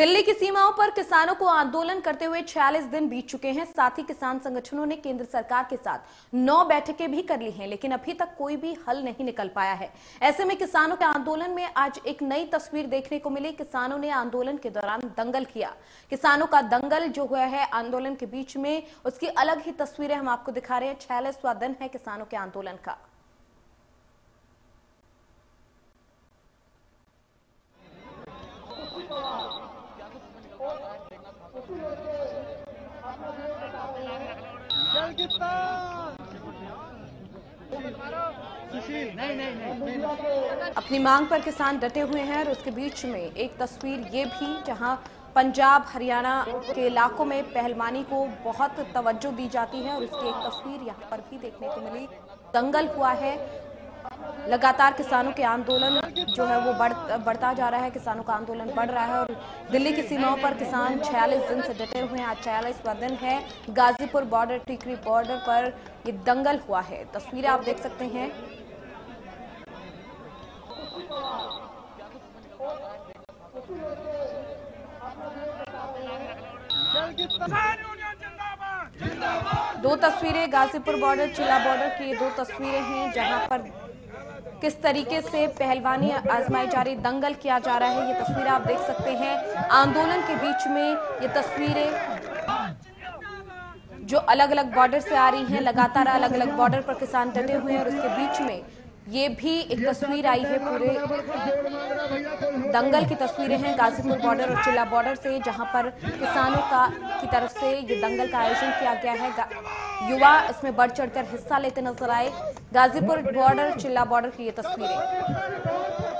दिल्ली की सीमाओं पर किसानों को आंदोलन करते हुए 46 दिन बीत चुके हैं। साथ ही किसान संगठनों ने केंद्र सरकार के साथ नौ बैठकें भी कर ली हैं, लेकिन अभी तक कोई भी हल नहीं निकल पाया है। ऐसे में किसानों के आंदोलन में आज एक नई तस्वीर देखने को मिली। किसानों ने आंदोलन के दौरान दंगल किया। किसानों का दंगल जो हुआ है आंदोलन के बीच में, उसकी अलग ही तस्वीरें हम आपको दिखा रहे हैं। छियालीसवा दिन है किसानों के आंदोलन का। अपनी मांग पर किसान डटे हुए हैं और उसके बीच में एक तस्वीर ये भी, जहाँ पंजाब, हरियाणा के इलाकों में पहलवानी को बहुत तवज्जो दी जाती है और उसकी एक तस्वीर यहाँ पर भी देखने को मिली। दंगल हुआ है। लगातार किसानों के आंदोलन जो है वो बढ़, बढ़ता जा रहा है, किसानों का आंदोलन बढ़ रहा है और दिल्ली की सीमाओं पर किसान 46 दिन से डटे हुए हैं। आज छियालीसवा दिन है। गाजीपुर बॉर्डर टिकरी बॉर्डर पर ये दंगल हुआ है। तस्वीरें आप देख सकते हैं। दो तस्वीरें गाजीपुर बॉर्डर चिल्ला बॉर्डर की दो तस्वीरें हैं, जहाँ पर किस तरीके से पहलवानी आजमाई जा रही, दंगल किया जा रहा है, ये तस्वीरें आप देख सकते हैं। आंदोलन के बीच में ये तस्वीरें जो अलग अलग बॉर्डर से आ रही हैं, लगातार अलग अलग बॉर्डर पर किसान डटे हुए हैं और उसके बीच में ये भी एक तस्वीर आई है पूरे दंगल की तस्वीरें हैं, गाजीपुर बॉर्डर और चिल्ला बॉर्डर से, जहाँ पर किसानों का, की तरफ़ से ये दंगल का आयोजन किया गया है। युवा इसमें बढ़ चढ़कर हिस्सा लेते नज़र आए। गाजीपुर बॉर्डर, चिल्ला बॉर्डर की ये तस्वीरें।